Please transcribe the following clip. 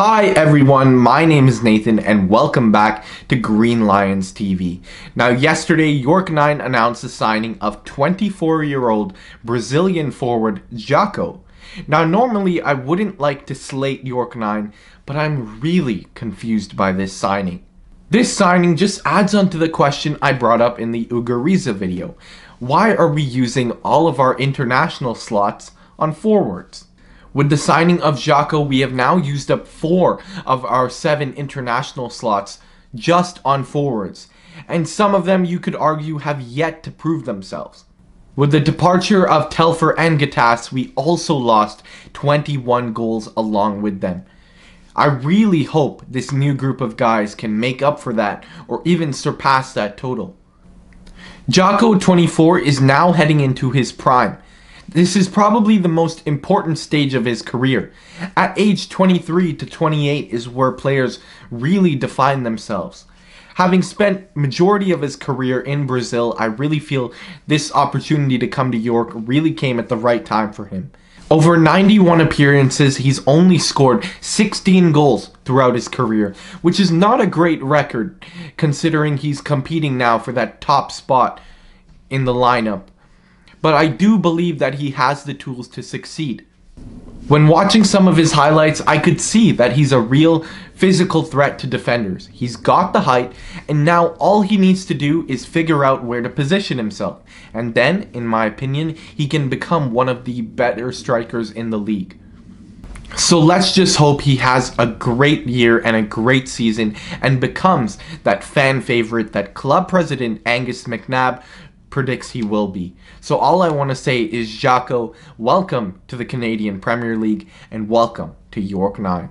Hi everyone, my name is Nathan and welcome back to Green Lions TV. Now yesterday, York 9 announced the signing of 24-year-old Brazilian forward Jacó. Now normally I wouldn't like to slate York 9, but I'm really confused by this signing. This signing just adds on to the question I brought up in the Ugariza video. Why are we using all of our international slots on forwards? With the signing of Jacó, we have now used up four of our seven international slots just on forwards, and some of them you could argue have yet to prove themselves. With the departure of Telfer and Gattas, we also lost 21 goals along with them. I really hope this new group of guys can make up for that or even surpass that total. Jacó 24 is now heading into his prime this is probably the most important stage of his career. At age 23 to 28 is where players really define themselves. Having spent majority of his career in Brazil, I really feel this opportunity to come to York really came at the right time for him. Over 91 appearances, he's only scored 16 goals throughout his career, which is not a great record considering he's competing now for that top spot in the lineup but I do believe that he has the tools to succeed. When watching some of his highlights, I could see that he's a real physical threat to defenders. He's got the height, and now all he needs to do is figure out where to position himself. And then, in my opinion, he can become one of the better strikers in the league. So let's just hope he has a great year and a great season and becomes that fan favorite that club president Angus McNabb predicts he will be. So all I want to say is, Jacó, welcome to the Canadian Premier League and welcome to York 9.